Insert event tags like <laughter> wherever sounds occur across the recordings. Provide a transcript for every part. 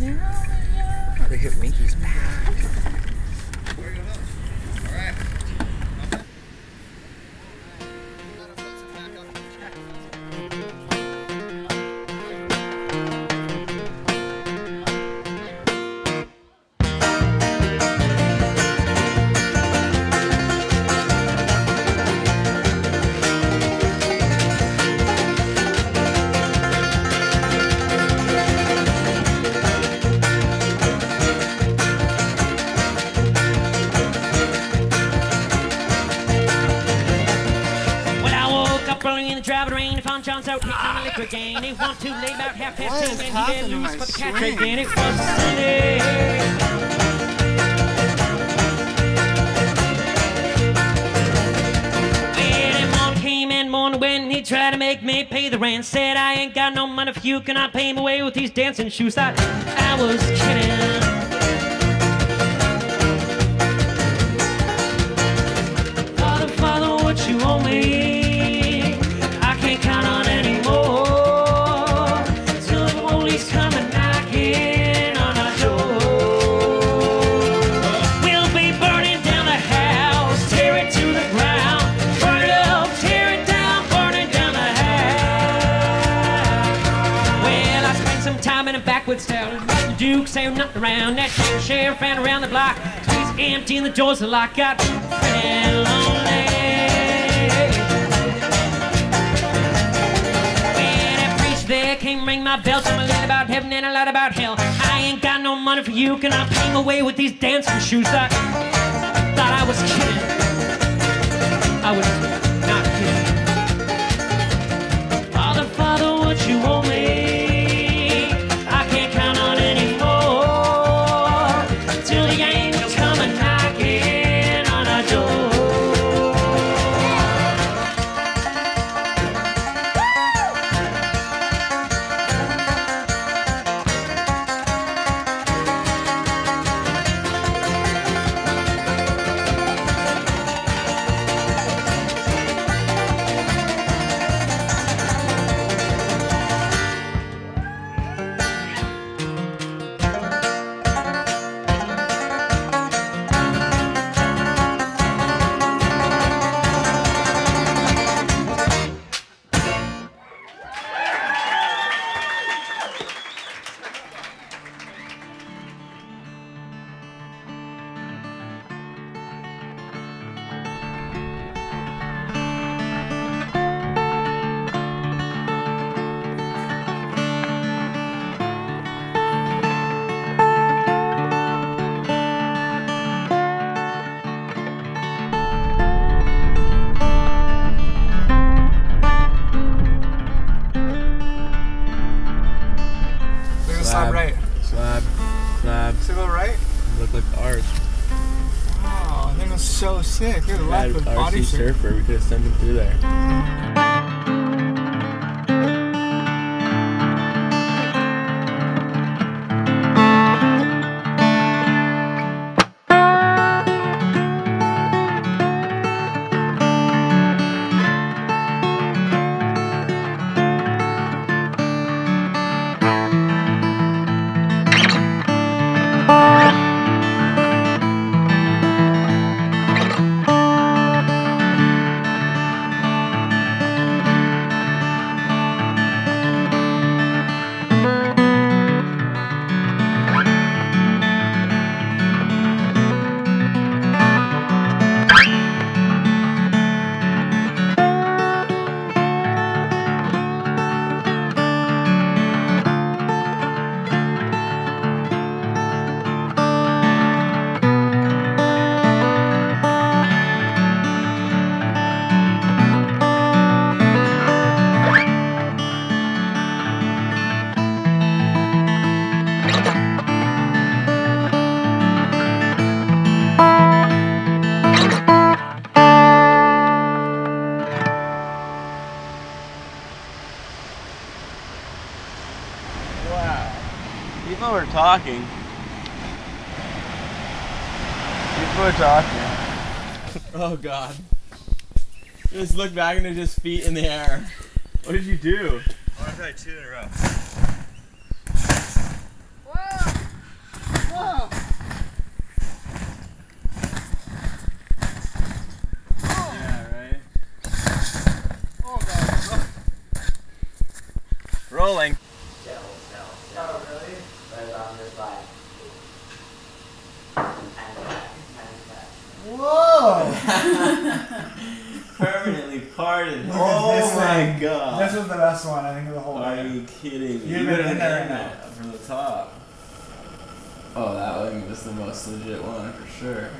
Yeah, yeah. They hit Winky's back. Found John's out hitting on the liquor game. They want to lay about half past two, and he happening let to loose for the cat swing? again. It was Sunday. Morning came and morning when he tried to make me pay the rent. Said I ain't got no money for you can I pay me away with these dancing shoes. I, I was kidding. Around. That damn sheriff ran around the block, empty and the doors are locked. Got fed lonely. When that preacher there came ring my bell, me a lot about heaven and a lot about hell. I ain't got no money for you, can I pay away with these dancing shoes? I thought I was kidding. I was Had RC surfer. We could have sent him through there. Talking. People are talking. <laughs> Oh god. Just look back and there's just feet in the air. What did you do? Oh, I tried two in a row. Whoa! Yeah, right. Oh god. Rolling. Whoa! <laughs> Permanently parted. Oh this my thing. god. This was the best one I think of the whole Are day. you kidding me? You've been could've in there right it from the top. Oh, that one was the most legit one for sure.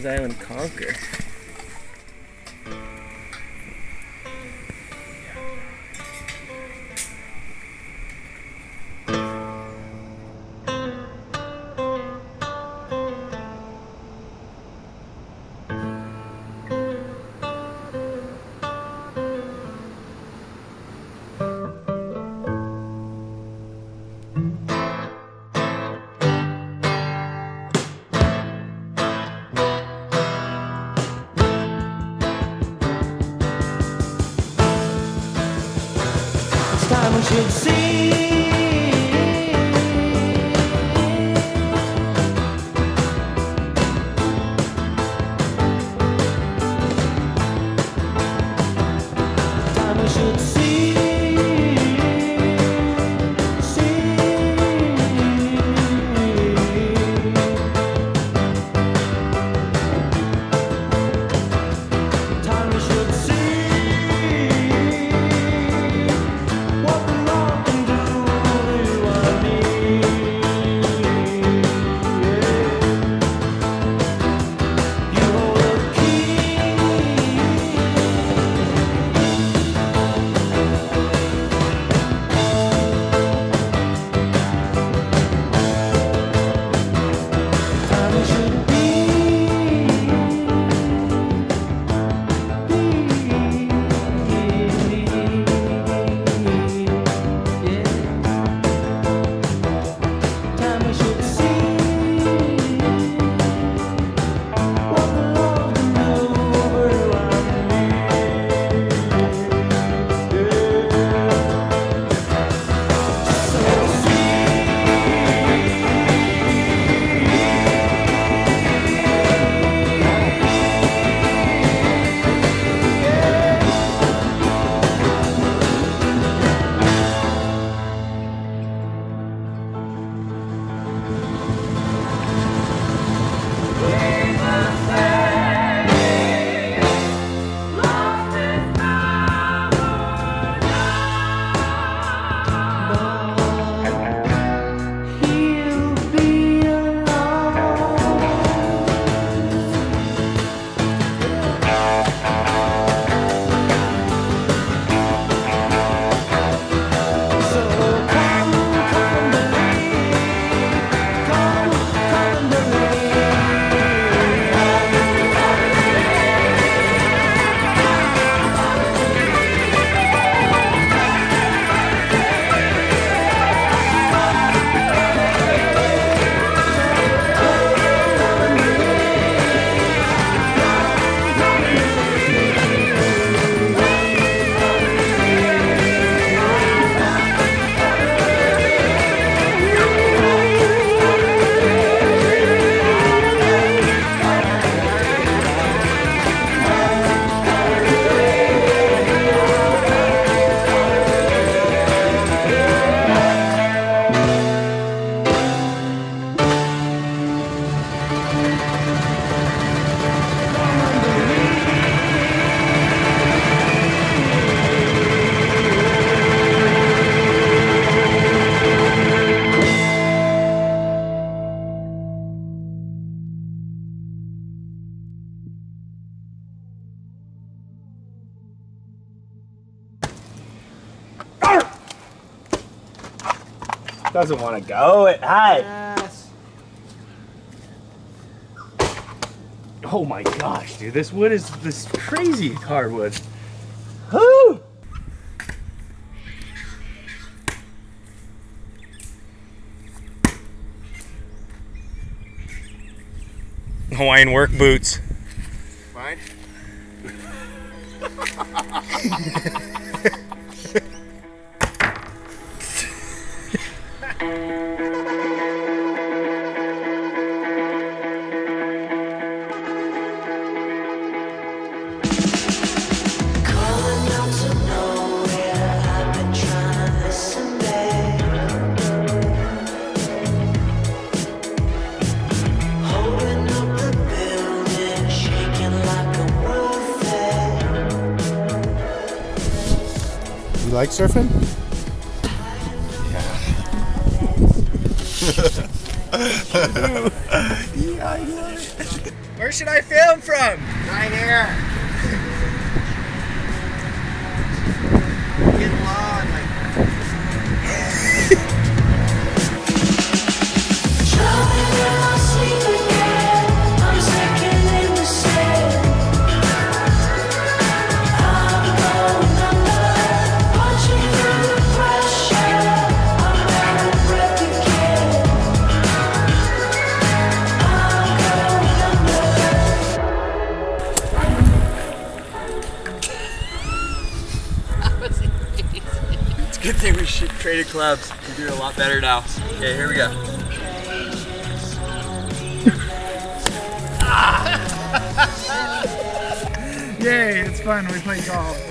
Kings Island Conquer. Time we should see. Doesn't want to go. It, hi. Yes. Oh my gosh, dude. This wood is this crazy hardwood. Woo! Hawaiian work boots. Fine. <laughs> like surfing? Yeah. <laughs> Where should I film from? Right here. Clubs. We're doing a lot better now. Okay, here we go. <laughs> Yay, it's fun. We play golf. <laughs>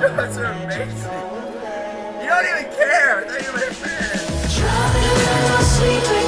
That's amazing. You don't even care. I thought you